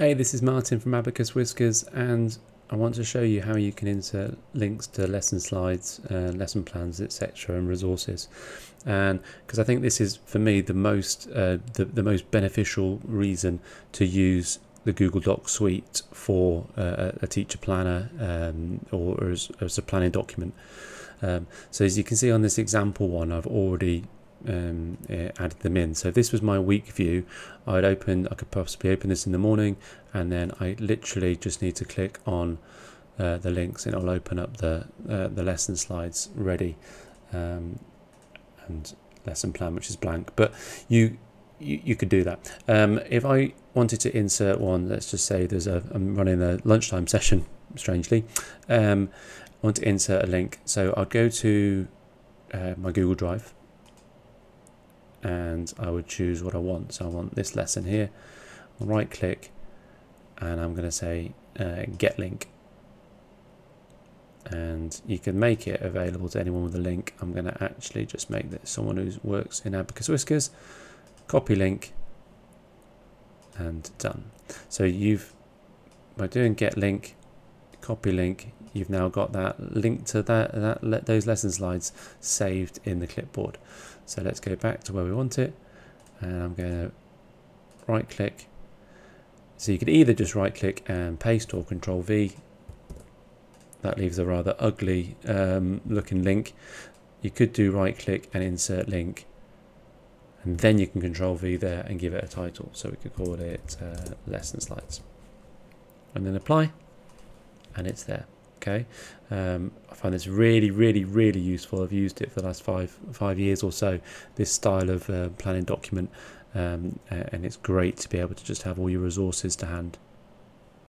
Hey, this is Martin from Abacus Whiskers, and I want to show you how you can insert links to lesson slides, uh, lesson plans, etc., and resources. And because I think this is for me the most uh, the, the most beneficial reason to use the Google Docs suite for uh, a teacher planner um, or as, as, a planning document. Um, so as you can see on this example one, I've already um, uh, added them in. So this was my week view, I'd open, I could possibly open this in the morning and then I literally just need to click on uh, the links and it'll open up the, uh, the lesson slides ready um, and lesson plan, which is blank. But you, you, you could do that. Um, if I wanted to insert one, let's just say there's a, I'm running a lunchtime session, strangely. Um, I want to insert a link. So I'll go to uh, my Google Drive and I would choose what I want. So I want this lesson here. Right click and I'm going to say uh, get link. And you can make it available to anyone with a link. I'm going to actually just make this someone who works in Abacus Whiskers. Copy link and done. So you've by doing get link, copy link, you've now got that link to that, that those lesson slides saved in the clipboard. So let's go back to where we want it and I'm going to right click. So you could either just right click and paste or control V. That leaves a rather ugly um, looking link. You could do right click and insert link and then you can control V there and give it a title. So we could call it uh, lesson slides and then apply and it's there okay? Um, I find this really really really useful. I've used it for the last five five years or so this style of uh, planning document um, and it's great to be able to just have all your resources to hand